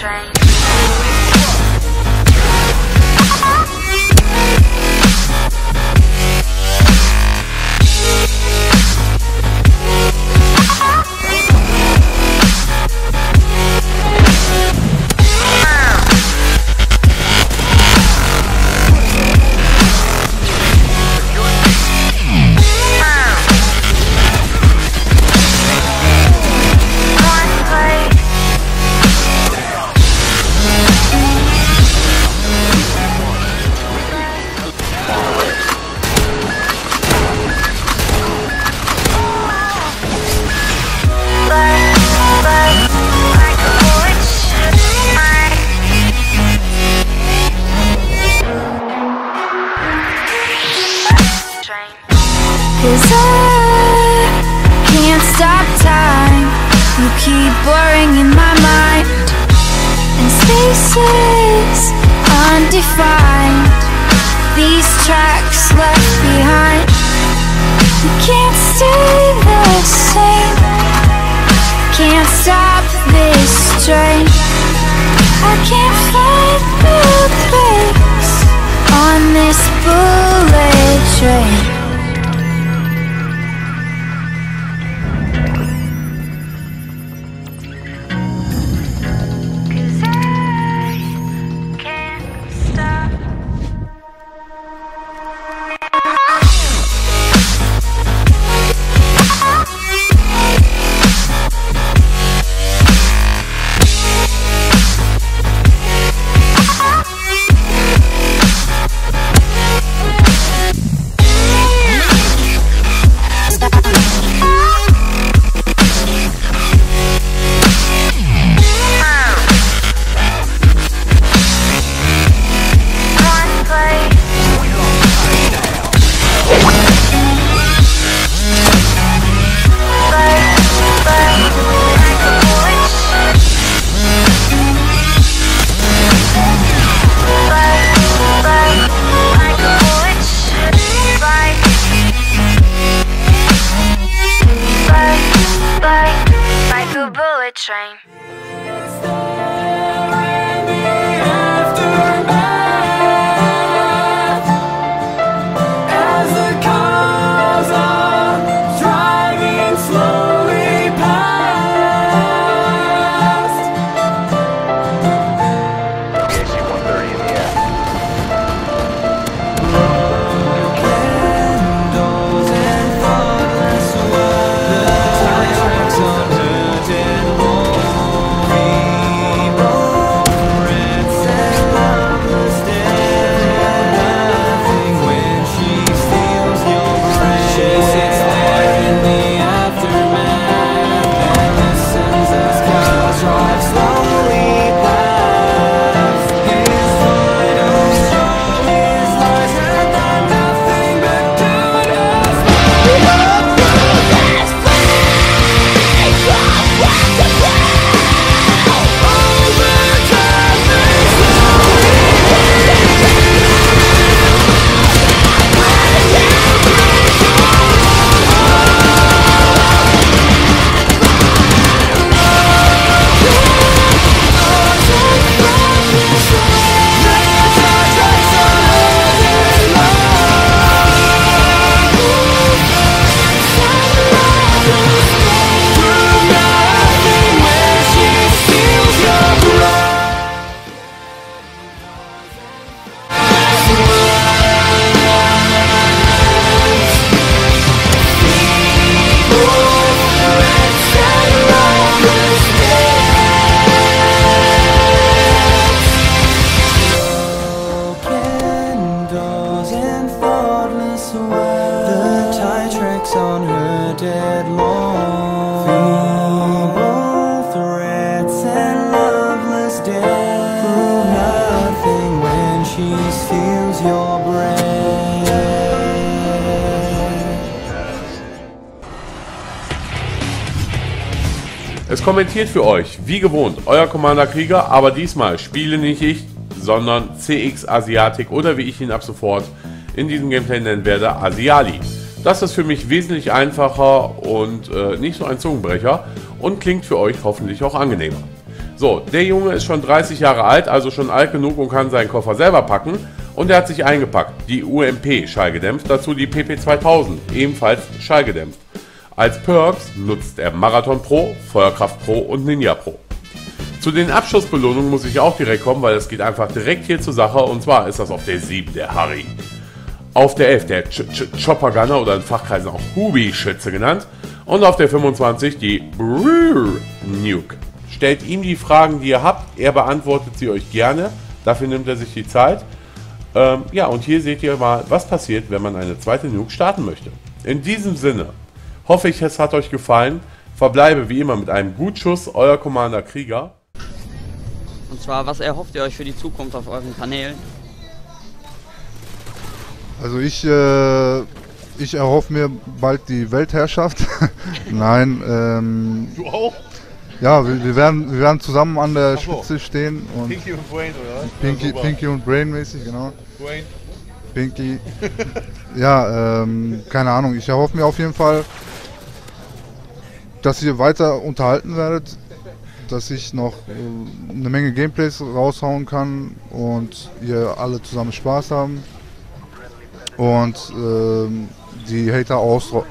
Train. Blurring in my mind. And spaces undefined. These tracks left behind. You can't stay the same. Can't stop this train. I can't find the brakes on this bullet train. Es kommentiert für euch, wie gewohnt, euer Commander Krieger, aber diesmal spiele nicht ich, sondern CX Asiatic oder wie ich ihn ab sofort in diesem Gameplay nennen werde, Asiali. Das ist für mich wesentlich einfacher und äh, nicht so ein Zungenbrecher und klingt für euch hoffentlich auch angenehmer. So, der Junge ist schon 30 Jahre alt, also schon alt genug und kann seinen Koffer selber packen. Und er hat sich eingepackt, die UMP schallgedämpft, dazu die PP 2000, ebenfalls schallgedämpft. Als Perks nutzt er Marathon Pro, Feuerkraft Pro und Ninja Pro. Zu den Abschussbelohnungen muss ich auch direkt kommen, weil es geht einfach direkt hier zur Sache und zwar ist das auf der 7 der Harry. Auf der 11 der Ch Ch Chopper Gunner oder in Fachkreisen auch Hubi-Schütze genannt und auf der 25 die Brrr Nuke. Stellt ihm die Fragen, die ihr habt, er beantwortet sie euch gerne, dafür nimmt er sich die Zeit. Ähm, ja, und hier seht ihr mal, was passiert, wenn man eine zweite Nuke starten möchte. In diesem Sinne hoffe ich, es hat euch gefallen. Verbleibe wie immer mit einem Gutschuss, euer Commander Krieger. Und zwar, was erhofft ihr euch für die Zukunft auf euren Kanälen? Also ich, äh, ich erhoffe mir bald die Weltherrschaft. Nein, ähm, Du auch? ja, wir, wir, werden, wir werden zusammen an der so. Spitze stehen und Pinky und Brain, oder? Pinky, Ja. Pinky und Brain mäßig, genau. Brain. Pinky. ja, ähm, keine Ahnung. Ich erhoffe mir auf jeden Fall, dass ihr weiter unterhalten werdet, dass ich noch äh, eine Menge Gameplays raushauen kann und ihr alle zusammen Spaß haben. Und ähm, die Hater ausro